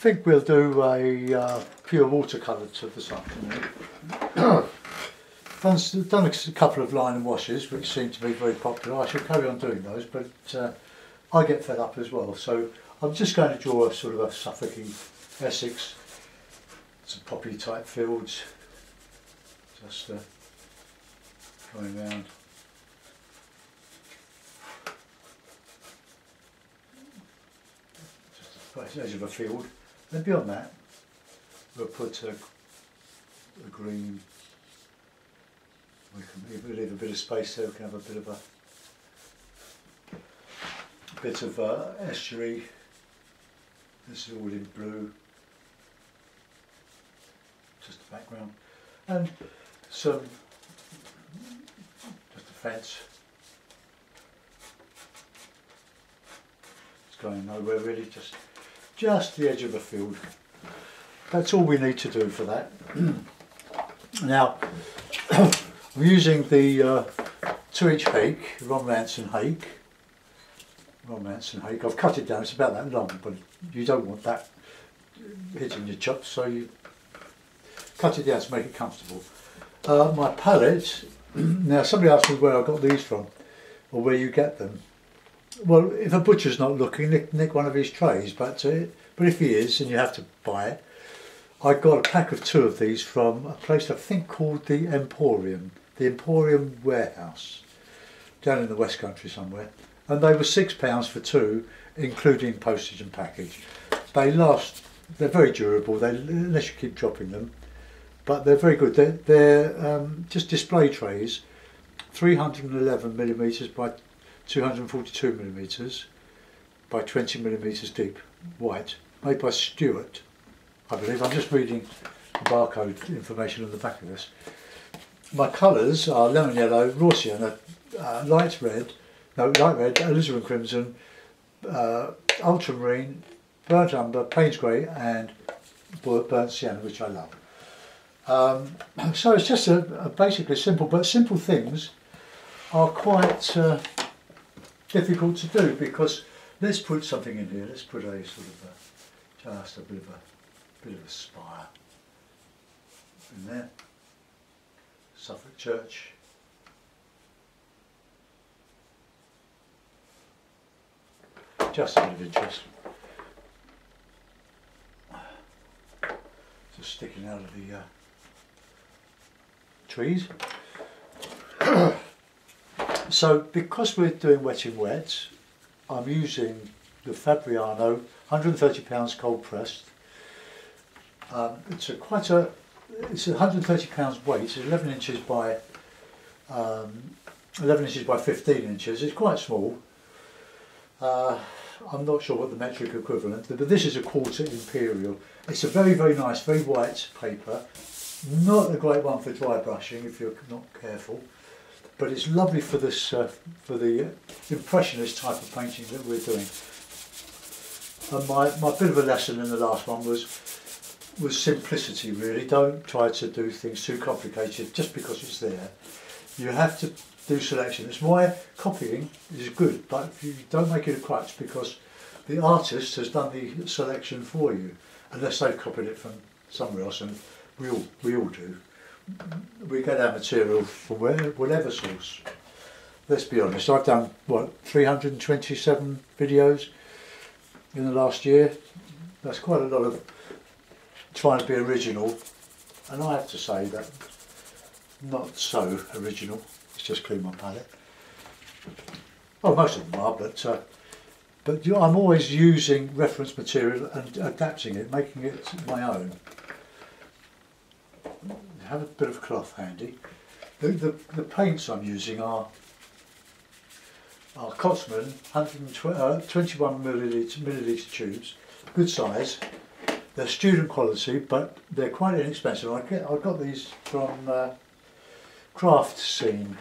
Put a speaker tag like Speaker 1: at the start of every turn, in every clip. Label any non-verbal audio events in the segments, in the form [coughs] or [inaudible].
Speaker 1: think we'll do a uh, pure watercolour to this afternoon. done, done a couple of line washes, which seem to be very popular. I shall carry on doing those, but uh, I get fed up as well. So I'm just going to draw a sort of a Suffolky Essex, some poppy type fields, just uh, going round. Just the edge of a field. Then beyond that, we'll put a, a green. We can leave, a bit of space there. We can have a bit of a bit of a estuary. This is all in blue. Just the background, and some just a fence. It's going nowhere really. Just just the edge of a field. That's all we need to do for that. [clears throat] now, [coughs] I'm using the uh, 2 inch hake, Ron Ranson hake. Ron Ranson hake. I've cut it down, it's about that long, but you don't want that hitting your chops, so you cut it down to make it comfortable. Uh, my palette, [clears throat] now somebody asked me where I got these from, or where you get them. Well, if a butcher's not looking, nick, nick one of his trays. But uh, but if he is, and you have to buy it, I got a pack of two of these from a place I think called the Emporium, the Emporium Warehouse, down in the West Country somewhere, and they were six pounds for two, including postage and package. They last. They're very durable. They unless you keep dropping them, but they're very good. They're, they're um, just display trays, 311 millimeters by 242 millimeters by 20 millimeters deep, white, made by Stewart, I believe. I'm just reading the barcode information on the back of this. My colours are lemon yellow, sienna, uh, light red, no, light red, alizarin crimson, uh, ultramarine, burnt umber, Payne's grey, and burnt sienna, which I love. Um, [clears throat] so it's just a, a basically simple, but simple things are quite uh, difficult to do because let's put something in here. Let's put a sort of a, just a bit of a bit of a spire in there. Suffolk Church. Just a bit of interest. Just sticking out of the uh, trees. [clears throat] So because we're doing wet in wet, I'm using the Fabriano 130 pounds cold pressed. Um, it's a quite a it's 130 pounds weight. It's 11 inches by um, 11 inches by 15 inches. It's quite small. Uh, I'm not sure what the metric equivalent, but this is a quarter imperial. It's a very very nice, very white paper. Not a great one for dry brushing if you're not careful but it's lovely for this uh, for the impressionist type of painting that we're doing. And my, my bit of a lesson in the last one was was simplicity really. Don't try to do things too complicated just because it's there. You have to do selection. It's why copying is good, but you don't make it a crutch because the artist has done the selection for you, unless they've copied it from somewhere else, and we all we all do we get our material from where, whatever source. Let's be honest, I've done what 327 videos in the last year. That's quite a lot of trying to be original, and I have to say that not so original. It's just clean my palette. Oh, most of them are, but uh, but you, I'm always using reference material and adapting it, making it my own have a bit of cloth handy. The, the, the paints I'm using are are Cotman 121 uh, 21 milliliter, milliliter tubes, good size. They're student quality, but they're quite inexpensive. I get I got these from uh, Craft Scene.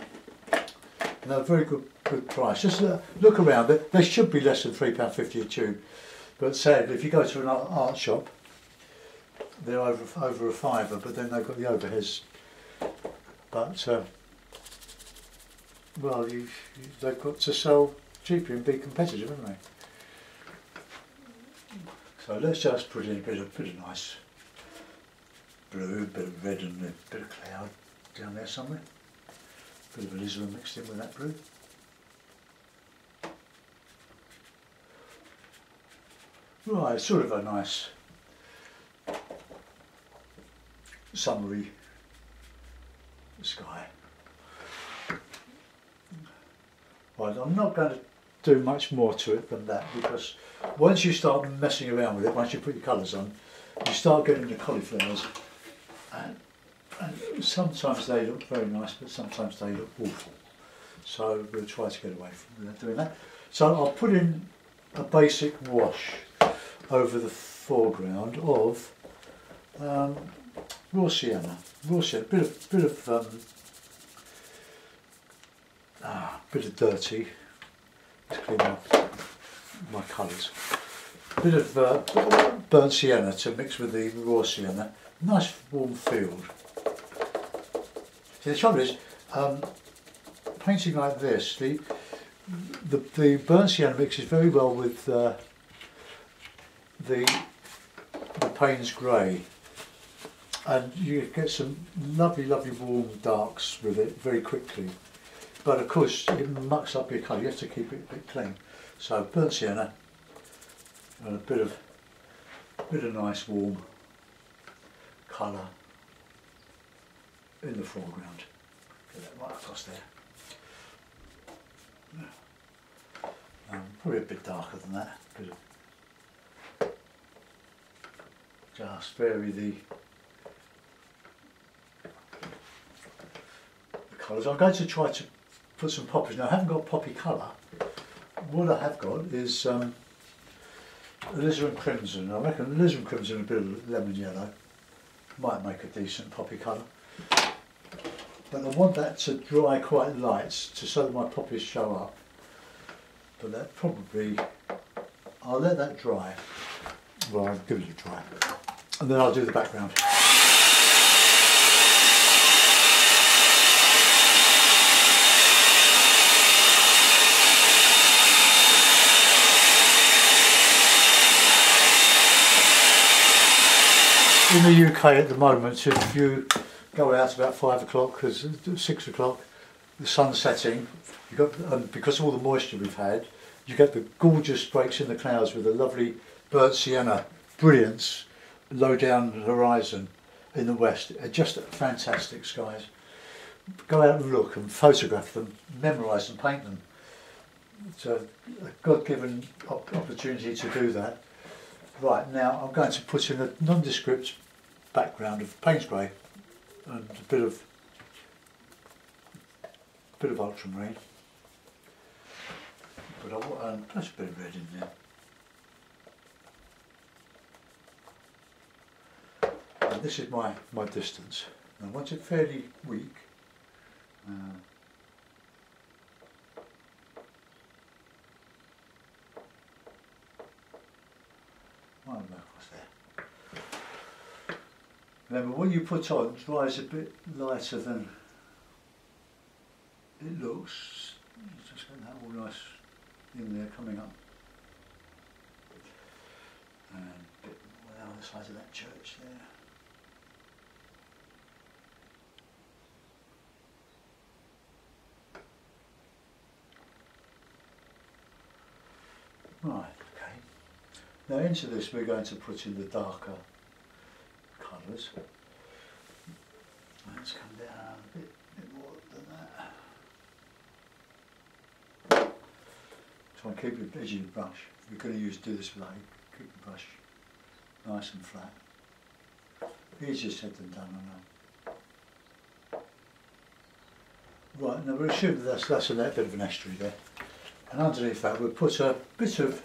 Speaker 1: And they're a very good good price. Just uh, look around. They, they should be less than three pound fifty a tube, but sadly, if you go to an art shop, they're over over a fiver, but then they've got the overheads. But uh, well, you, you, they've got to sell cheaply and be competitive, haven't they? So let's just put in a bit of, bit of nice blue, a bit of red and a bit of cloud down there somewhere. A Bit of alizarin mixed in with that blue. Right, sort of a nice summery sky. Right, I'm not going to do much more to it than that because once you start messing around with it, once you put your colours on, you start getting the cauliflowers and, and sometimes they look very nice but sometimes they look awful. So we'll try to get away from doing that. So I'll put in a basic wash over the foreground of um, raw sienna, raw sienna, bit of bit of um, ah, bit of dirty. Let's clean up my colours. A bit of uh, burnt sienna to mix with the raw sienna. Nice warm field. See, the trouble is, um, painting like this, the the, the burnt sienna mixes very well with uh, the the Payne's grey and you get some lovely lovely warm darks with it very quickly. But of course it mucks up your colour. You have to keep it a bit clean. So burnt sienna and a bit of bit of nice warm colour in the foreground. Get that right across there. Um, probably a bit darker than that just vary the, colours. I'm going to try to put some poppies. Now I haven't got poppy colour. What I have got is um, alizarin crimson. I reckon alizarin crimson and a bit of lemon yellow might make a decent poppy colour. But I want that to dry quite light to so that my poppies show up. But that probably, I'll let that dry. Well, I'll give it a try and then I'll do the background. In the UK at the moment, if you go out about five o'clock, because six o'clock, the sun's setting, you got, and because of all the moisture we've had, you get the gorgeous breaks in the clouds with a lovely burnt sienna brilliance low down the horizon in the west are just fantastic skies. Go out and look and photograph them, memorise them, paint them. It's a uh, God-given opportunity to do that. Right, now I'm going to put in a nondescript background of Payne's Grey and a bit of a bit of ultramarine. But I want um, a bit of red in there. and this is my, my distance. And once it's fairly weak, uh, Remember, what you put on dries a bit lighter than it looks. Just get that all nice in there coming up. And a bit more on the side of that church there. Right. Now into this we're going to put in the darker colours. Let's come down a bit, bit more than that. Try and keep the edge of the brush. You're going to use do this with a keep the brush nice and flat. Easier said than done, I know. Right, now we'll assume that that's, that's a bit of an estuary there and underneath that we'll put a bit of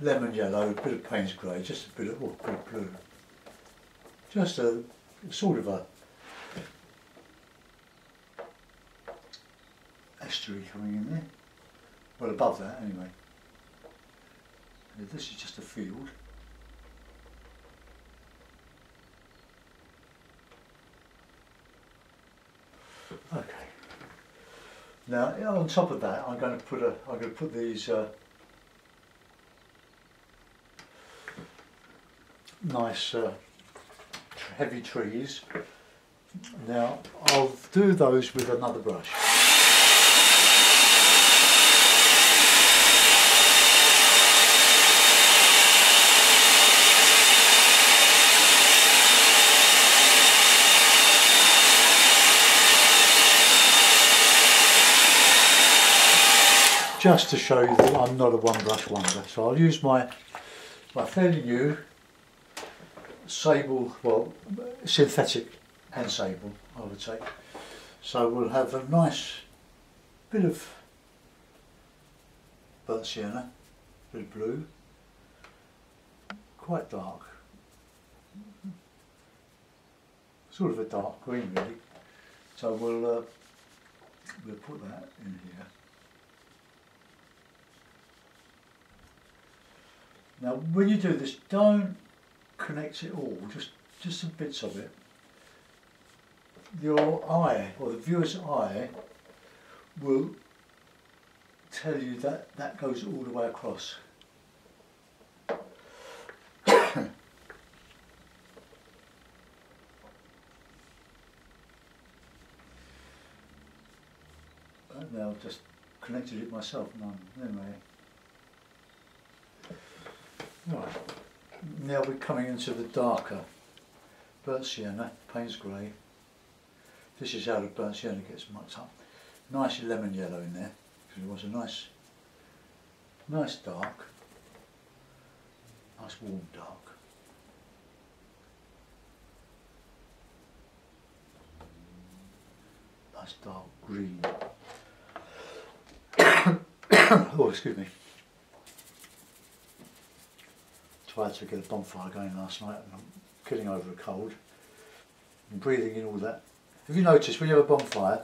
Speaker 1: lemon yellow, a bit of Payne's grey, just a bit of, oh, bit of blue. Just a sort of a estuary coming in there. Well above that anyway. And this is just a field. Okay. Now on top of that, I'm going to put a I'm going to put these uh, nice uh, heavy trees. Now I'll do those with another brush. just to show you that I'm not a one brush wonder. So I'll use my, my fairly new sable, well, synthetic and sable, I would say. So we'll have a nice bit of burnt sienna, bit of blue, quite dark, sort of a dark green really. So we'll uh, we'll put that in here. Now when you do this, don't connect it all, just, just some bits of it. Your eye, or the viewer's eye, will tell you that that goes all the way across. [coughs] now I've just connected it myself, none, anyway. Right, now we're coming into the darker burnt sienna, Payne's grey. This is how the burnt sienna gets mucked up. Nice lemon yellow in there, because it was a nice, nice dark, nice warm dark. Nice dark green. [coughs] oh, excuse me. Tried to get a bonfire going last night and I'm killing over a cold and breathing in all that. Have you noticed when you have a bonfire,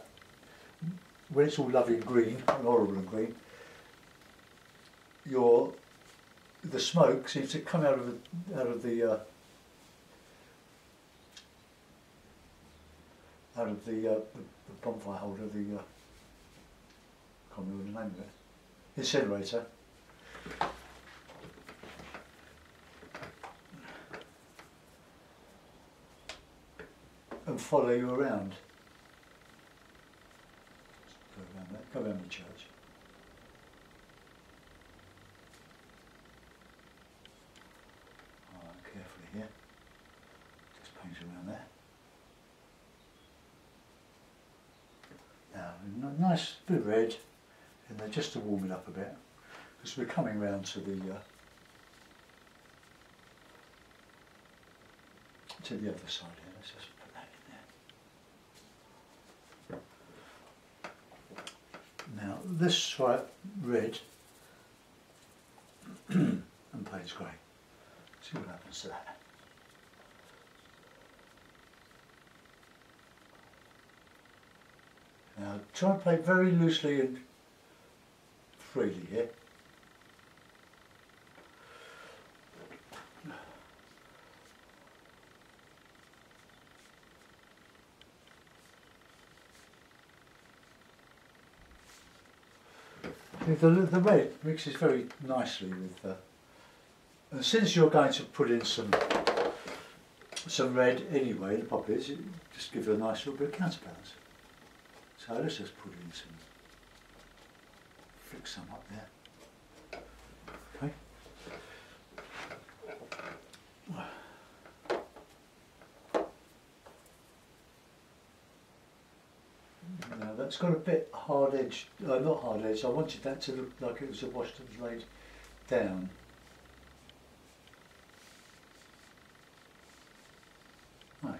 Speaker 1: when it's all lovely and green, and horrible and green, your the smoke seems to come out of the out of the uh, out of the, uh, the, the bonfire holder, the uh, I can't remember the name of it, incinerator. Follow you around. Go around that, go around the church. Right, carefully here. Just paint around there. Now, nice bit of red in there just to warm it up a bit because we're coming round to the uh, to the other side here. Let's just Now this stripe red [clears throat] and Payne's grey. See what happens to that. Now try and play very loosely and freely here. The, the red mixes very nicely with, uh, and since you're going to put in some some red anyway, the poppies, it just give you a nice little bit of counterbalance. So let's just put in some, fix some up there. Okay. It's got a bit hard edge, uh, not hard edge, I wanted that to look like it was a wash that was laid down. Okay.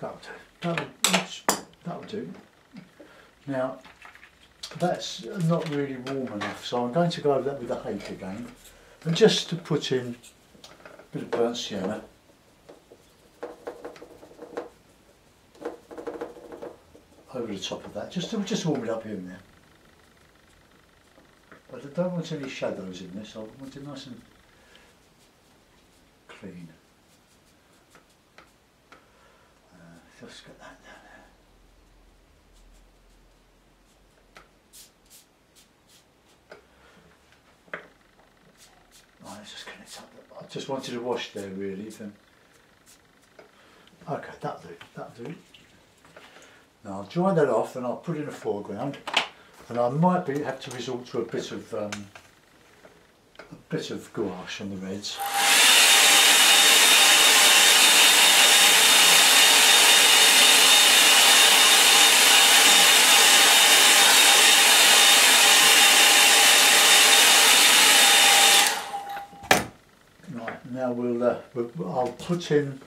Speaker 1: That'll do. That'll, that'll do. Now, that's not really warm enough, so I'm going to go over that with a hake again. And just to put in a bit of burnt sienna. Over the top of that, just to just warm it up here and there. But I don't want any shadows in this, I want it nice and clean. Uh, just get that down there. Right, let's just it up. I just wanted to wash there really. Then. Okay, that'll do, that'll do. Now I'll dry that off and I'll put it in a foreground and I might be, have to resort to a bit of um, a bit of gouache on the reds. Right, now we'll, uh, we'll I'll put in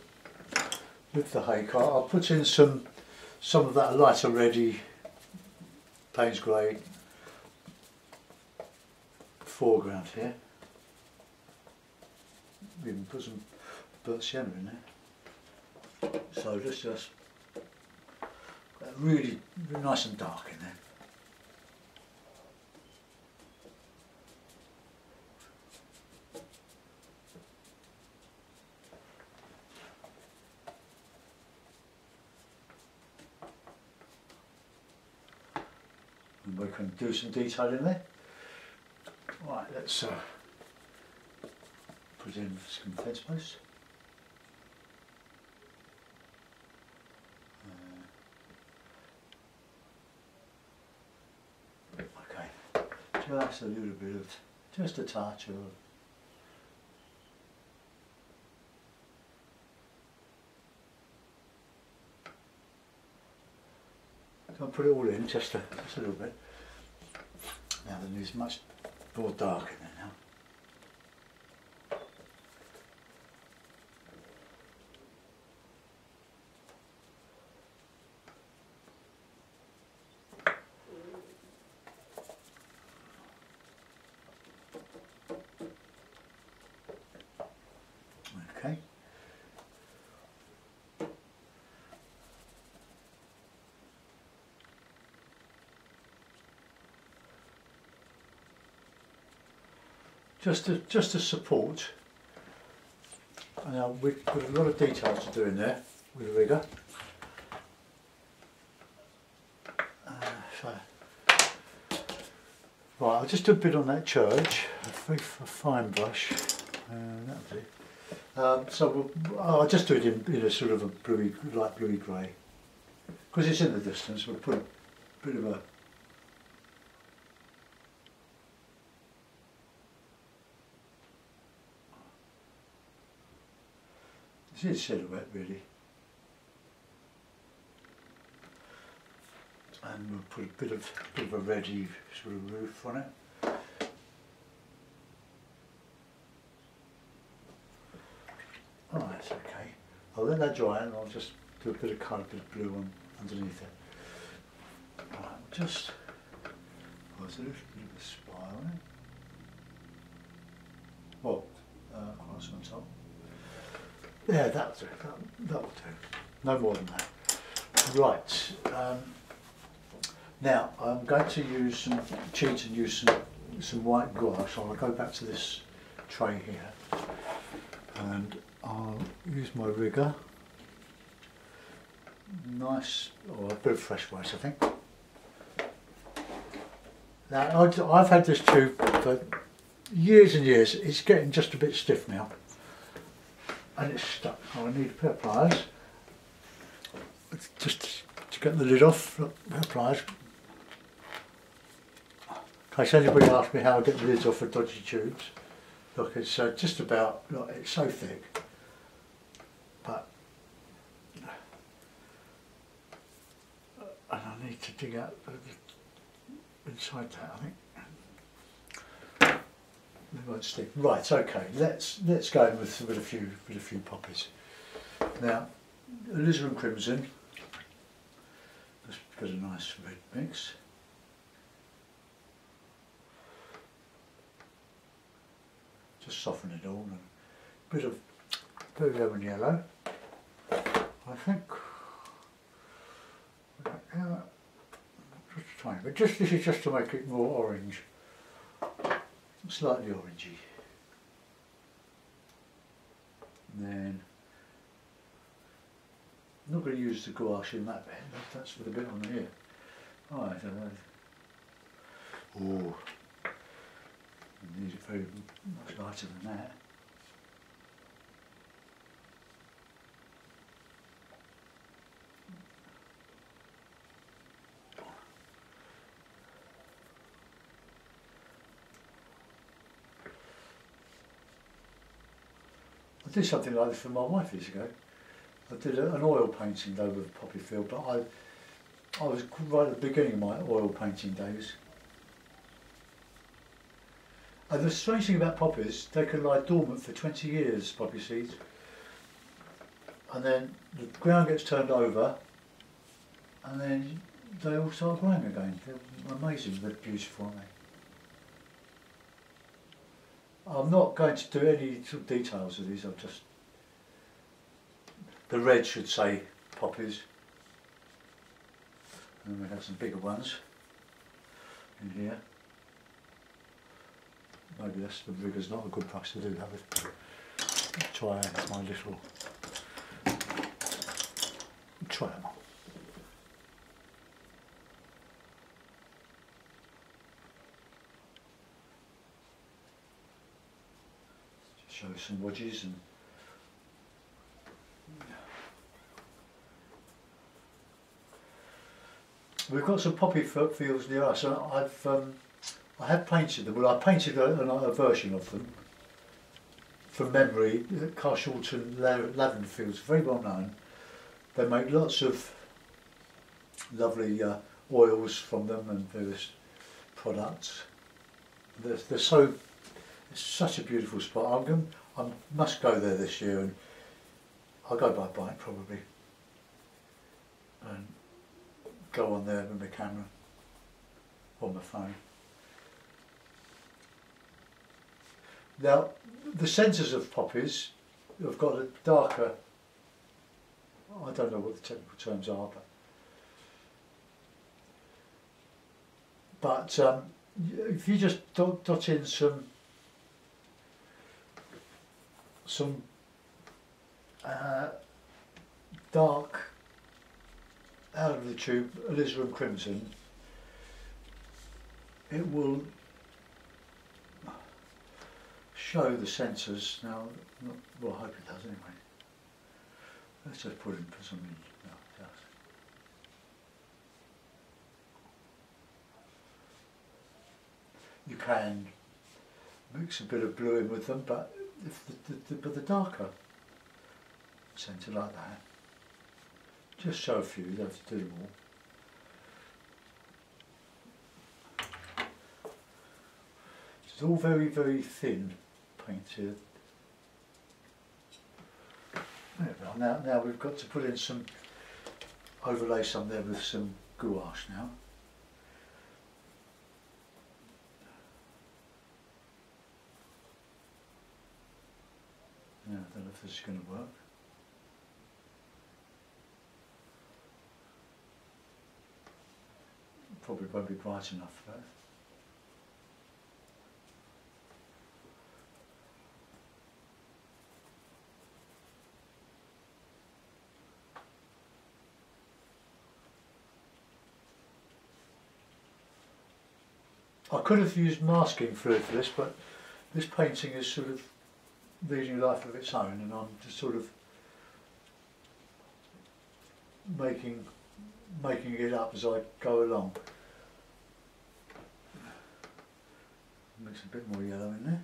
Speaker 1: with the I'll, I'll put in some some of that lighter ready Payne's grey foreground here. We even put some burnt sienna in there. So let's just really, uh, really nice and dark in there. And we can do some detail in there. Right, let's uh, put in some fence posts. Uh, okay, just a little bit of, just a touch of I'll put it all in just a, just a little bit. Now the news much more dark in there now. Okay. Just to just to support. Now we've got a lot of details to do in there with the rigger. Uh, right, I'll just do a bit on that church, a, a fine brush. Uh, that'll do. Um, so we'll, I'll just do it in, in a sort of a bluey, light bluey grey. Because it's in the distance, we'll put a bit of a It's his silhouette really. And we'll put a bit of, bit of a ready sort of roof on it. Oh, that's okay. I'll let that dry and I'll just do a bit of colour, bit of blue on underneath it. Right, just put a little bit of a spire on it. Well, uh, cross on top. Yeah, that'll do. That, that'll do. No more than that. Right. Um, now I'm going to use some cheat and use some some white gouache. I'll go back to this tray here, and I'll use my rigger. Nice, or a bit of fresh white, I think. Now I've had this tube for years and years. It's getting just a bit stiff now and it's stuck. Oh, I need a pair of pliers just to get the lid off. Look, pair of pliers. In case anybody asks me how I get the lids off of dodgy tubes, look, it's uh, just about, look, it's so thick, but and I need to dig out inside that, I think. Right, okay, let's let's go in with, with a few with a few poppies. Now, alizarin crimson. Let's get a nice red mix. Just soften it all and a bit of blue lemon yellow. I think yeah, just a tiny bit. Just this is just to make it more orange slightly orangey. And then I'm not going to use the gouache in that bit, that's for the bit on here. Right, oh, need it very much lighter than that. I did something like this for my wife years ago. I did a, an oil painting over the poppy field, but I I was right at the beginning of my oil painting days. And the strange thing about poppies, they can lie dormant for 20 years, poppy seeds. And then the ground gets turned over, and then they all start growing again. They're amazing, they're beautiful, aren't they? I'm not going to do any sort of details of these, I've just... The red should say poppies. And we have some bigger ones in here. Maybe that's the rigger's not a good price to do that with. Try my little try them on. Show some wedges and We've got some poppy fields near us, and I've um, I have painted them. Well, I painted a, a, version of them from memory. Carshalton lavender fields, very well known. They make lots of lovely uh, oils from them and various products. They're, they're so it's such a beautiful spot. I'm going, I must go there this year, and I'll go by bike probably. And go on there with my camera or my phone. Now, the centres of poppies have got a darker, I don't know what the technical terms are, but but um, if you just dot, dot in some some uh, dark out of the tube alizarin crimson, it will show the sensors now. Not, well, I hope it does anyway. Let's just put in for some. No, it does. You can mix a bit of blue in with them, but the, the, the but the darker centre like that just show a few, you don't have to do all. It's all very, very thin painted. Now, now we've got to put in some, overlay some there with some gouache now. Now, I don't know if this is going to work. probably won't be bright enough though. I could have used masking fluid for this, but this painting is sort of leading a life of its own, and I'm just sort of making making it up as I go along. Mix a bit more yellow in there.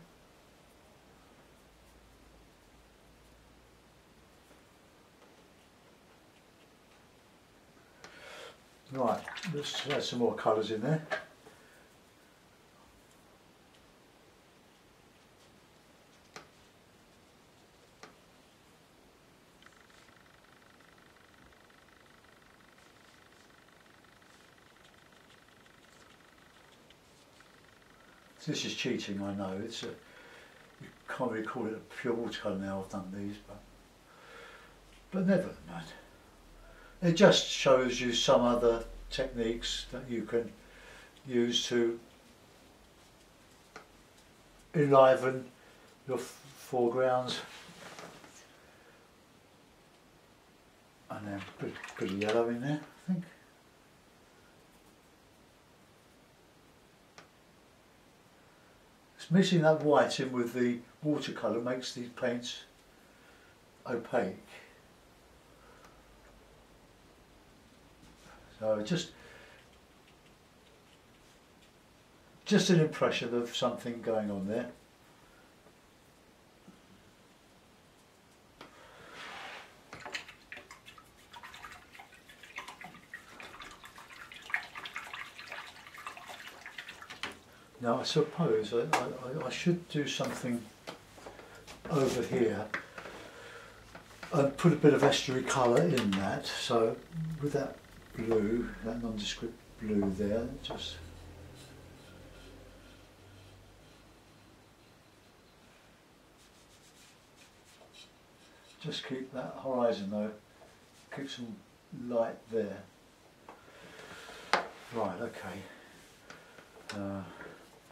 Speaker 1: Right, let's add some more colours in there. This is cheating, I know. It's a, you can't really call it a pure watercolour now. I've done these, but but never mind. It just shows you some other techniques that you can use to enliven your foregrounds. And then put a yellow in there, I think. Mixing that white in with the watercolour makes these paints opaque. So just just an impression of something going on there. Now I suppose I, I, I should do something over here and put a bit of estuary colour in that. So with that blue, that nondescript blue there, just just keep that horizon though, keep some light there. Right, okay. Uh,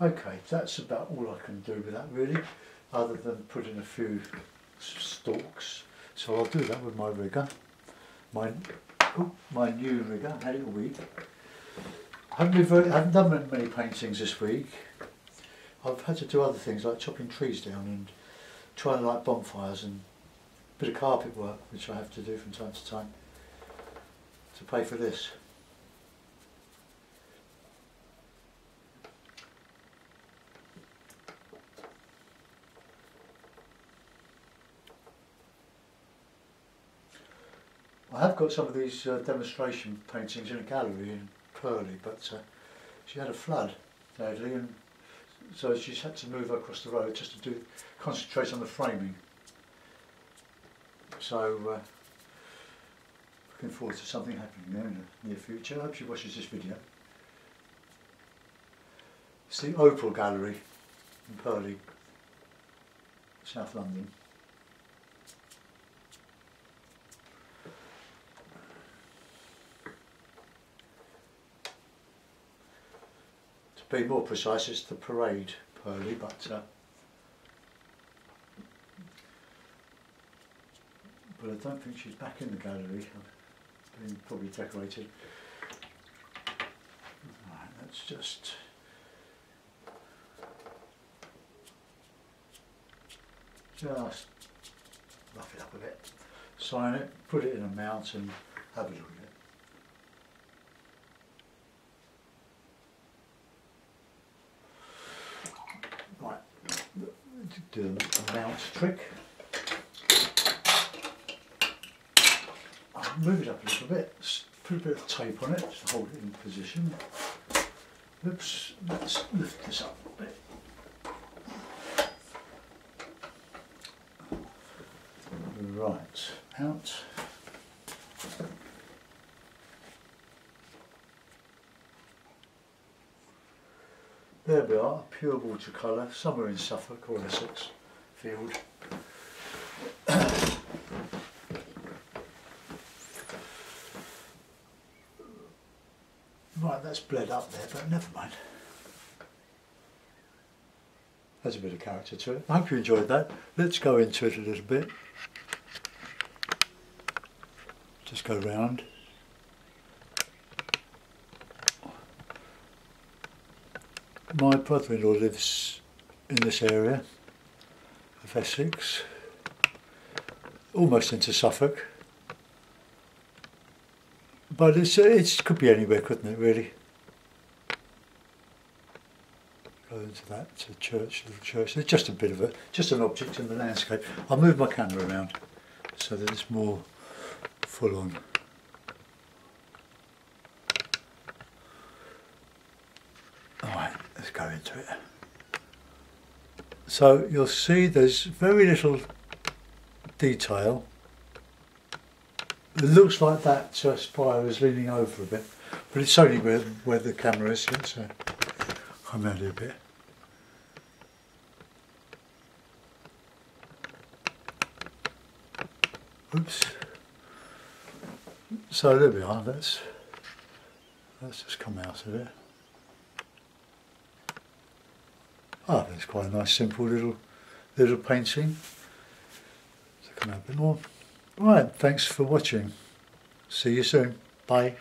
Speaker 1: Okay, that's about all I can do with that really, other than put in a few stalks. So I'll do that with my rigger, my oh, my new rigger. A week. Haven't very, haven't done many paintings this week. I've had to do other things like chopping trees down and trying to light bonfires and a bit of carpet work, which I have to do from time to time to pay for this. I have got some of these uh, demonstration paintings in a gallery in Purley, but uh, she had a flood, sadly, and so she's had to move across the road just to do concentrate on the framing. So, uh, looking forward to something happening there in the near future. I hope she watches this video. It's the Opal Gallery in Purley, South London. To be more precise, it's the Parade Purley, but uh, but I don't think she's back in the gallery. It's been probably decorated. Right, let's just just rough it up a bit, sign it, put it in a mount and have a look at it. Right, do trick. I'll move it up a little bit, put a bit of tape on it to hold it in position. Oops, let's lift this up a bit. Right, out. There we are, pure watercolour, somewhere in Suffolk or Essex field. Right, that's bled up there, but never mind. There's a bit of character to it. I hope you enjoyed that. Let's go into it a little bit. Just go round. My brother-in-law lives in this area of Essex, almost into Suffolk. But it's, uh, it could be anywhere, couldn't it, really? Go into that to church, little church. It's just a bit of a, just an object in the landscape. I'll move my camera around so that it's more full on. Alright, let's go into it. So you'll see there's very little detail. It looks like that uh, spire is leaning over a bit, but it's only where, where the camera is. Let's uh, come out a bit. Oops. So there we are. Let's let's just come out of it. Ah, that's quite a nice, simple little little painting. So come out a bit more. Right. Thanks for watching. See you soon. Bye.